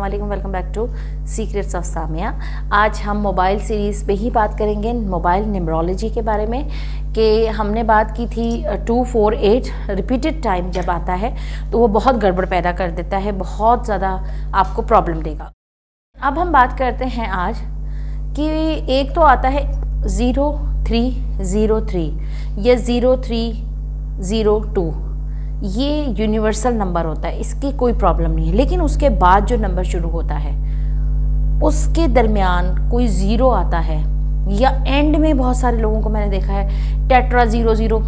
Welcome back to secrets of Samiya आज हम mobile series पे ही बात करेंगे मोबाइल निमरोलॉजी के बारे में, कि हमने बात की थी two four eight repeated time जब आता है तो वो बहुत गड़बड़ पैदा कर देता है, बहुत ज़्यादा आपको प्रॉब्लम देगा। अब हम बात करते हैं आज कि एक तो आता है ज़ीरो थ्री ज़ीरो थ्री या ज़ीरो थ्री ज़ीरो टू ये यूनिवर्सल नंबर होता है, इसकी कोई प्रॉब्लम नहीं है। लेकिन उसके बाद जो नंबर शुरू होता है, उसके दरमियान कोई ज़ीरो आता है, या एंड में बहुत सारे लोगों को मैंने देखा है tetra zero zero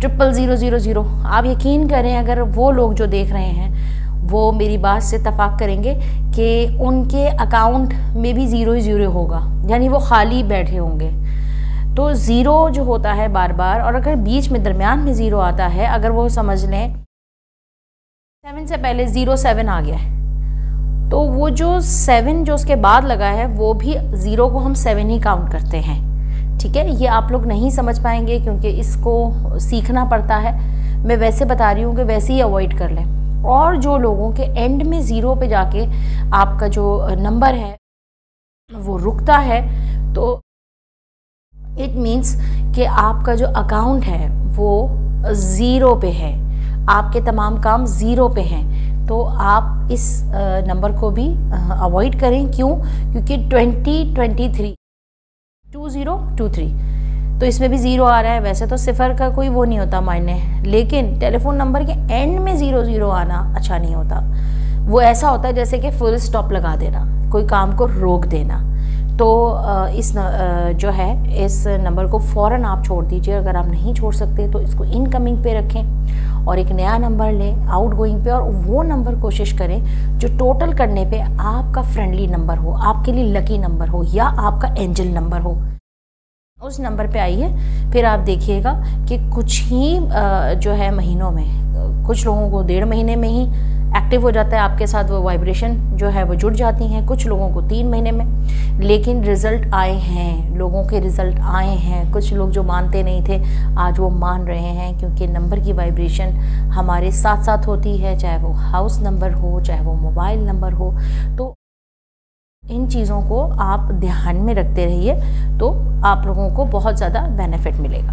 triple zero zero zero आप यकीन करें, अगर वो लोग जो देख रहे हैं, वो मेरी बात से तफाक करेंगे कि उनके अकाउंट में भी ज़ीरो ही ज़ीरो होगा, यानी वो खाली बैठे होंगे। तो ज़ीरो जो होता है बार बार और अगर बीच में दरमियान में ज़ीरो आता है, अगर वो समझ लें सेवन से पहले ज़ीरो सेवन आ गया है। तो वो जो सेवन जो उसके बाद लगा है, वो भी ज़ीरो को हम सेवन ही काउंट करते हैं। ठीक है? ये आप लोग नहीं समझ पाएँगे क्योंकि इसको सीखना पड़ता है। मैं वैसे बता रही हूँ कि वैसे ही अवॉइड कर लें। और जो लोगों के एंड में ज़ीरो पे जाके आपका जो नंबर है, वो रुकता है तो इट मीन्स कि आपका जो अकाउंट है, वो ज़ीरो पे है। आपके तमाम काम ज़ीरो पे हैं। तो आप इस नंबर को भी अवॉइड करें। क्यों? क्योंकि twenty twenty three two zero two three तो इसमें भी ज़ीरो आ रहा है। वैसे तो सिफ़र का कोई वो नहीं होता मायने। लेकिन टेलीफोन नंबर के एंड में ज़ीरो ज़ीरो आना अच्छा नहीं होता। वो ऐसा होता है जैसे कि फुल स्टॉप लगा देना। कोई काम को रोक देना। तो इस जो है, इस नंबर को फ़ौर आप छोड़ दीजिए। अगर आप नहीं छोड़ सकते तो इसको इनकमिंग पे रखें और एक नया नंबर लें आउट गोइंग पे और वो नंबर कोशिश करें जो टोटल करने पे आपका फ्रेंडली नंबर हो, आपके लिए लकी नंबर हो या आपका एंजल नंबर हो। उस नंबर पे आइए, फिर आप देखिएगा कि कुछ ही जो है महीनों में कुछ लोगों को डेढ़ महीने में ही एक्टिव हो जाता है, आपके साथ वो वाइब्रेशन जो है वो जुड़ जाती हैं कुछ लोगों को तीन महीने में। लेकिन रिज़ल्ट आए हैं, लोगों के रिज़ल्ट आए हैं। कुछ लोग जो मानते नहीं थे, आज वो मान रहे हैं क्योंकि नंबर की वाइब्रेशन हमारे साथ साथ होती है, चाहे वो हाउस नंबर हो, चाहे वो मोबाइल नंबर हो। तो इन चीज़ों को आप ध्यान में रखते रहिए तो आप लोगों को बहुत ज़्यादा बेनिफिट मिलेगा।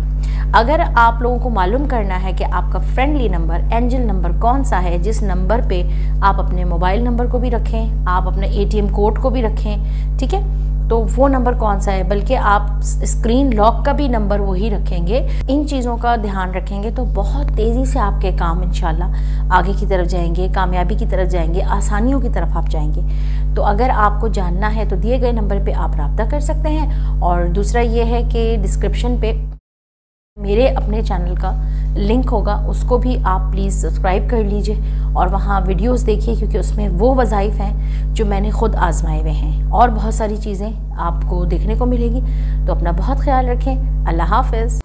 अगर आप लोगों को मालूम करना है कि आपका फ्रेंडली नंबर एंजल नंबर कौन सा है, जिस नंबर पे आप अपने मोबाइल नंबर को भी रखें, आप अपने एटीएम कोड को भी रखें, ठीक है? तो वो नंबर कौन सा है? बल्कि आप स्क्रीन लॉक का भी नंबर वही रखेंगे। इन चीज़ों का ध्यान रखेंगे तो बहुत तेज़ी से आपके काम इंशाल्लाह आगे की तरफ़ जाएँगे, कामयाबी की तरफ़ जाएँगे, आसानियों की तरफ़ आप जाएँगे। तो अगर आपको जानना है तो दिए गए नंबर पे आप रबता कर सकते हैं। और दूसरा ये है कि डिस्क्रिप्शन पे मेरे अपने चैनल का लिंक होगा, उसको भी आप प्लीज़ सब्सक्राइब कर लीजिए और वहाँ वीडियोस देखिए, क्योंकि उसमें वो वज़ाइफ हैं जो मैंने ख़ुद आजमाए हुए हैं। और बहुत सारी चीज़ें आपको देखने को मिलेगी तो अपना बहुत ख्याल रखें। अल्लाह हाफिज़।